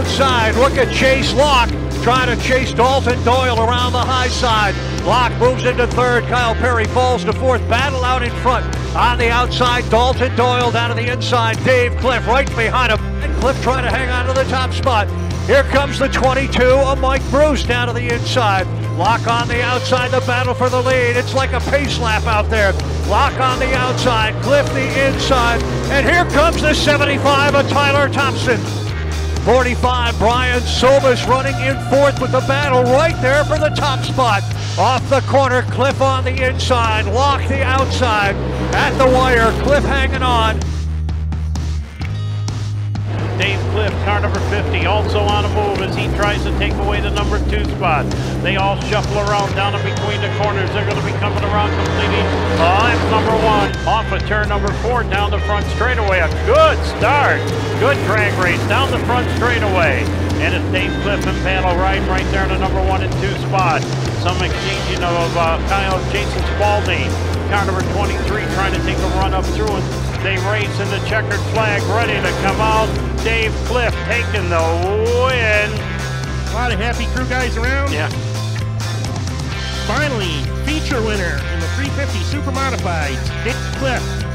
outside. Look at Chase Locke trying to chase Dalton Doyle around the high side. Locke moves into third. Kyle Perry falls to fourth. Battle out in front. On the outside, Dalton Doyle down to the inside. Dave Cliff right behind him. And Cliff trying to hang on to the top spot. Here comes the 22 of Mike Bruce down to the inside. Locke on the outside, the battle for the lead. It's like a pace lap out there. Locke on the outside, Cliff the inside. And here comes the 75 of Tyler Thompson. 45, Brian Sobis running in fourth with the battle right there for the top spot. Off the corner, Cliff on the inside, Locke the outside. At the wire, Cliff hanging on. Dave Cliff, car number 50, also on a move as he tries to take away the number two spot. They all shuffle around down in between the corners. They're going to be coming around completing uh, lap number one. Off of turn number four down the front straightaway. A good start. Good drag race down the front straightaway. And it's Dave Cliff and Battle riding right there in the number one and two spot. Some exchanging of uh, Kyle Jason Spalding. Car number 23 trying to take a run up through and they race in the checkered flag, ready to come out. Dave Cliff taking the win. A lot of happy crew guys around. Yeah. Finally, feature winner in the 350 Super Modified, Dave Cliff.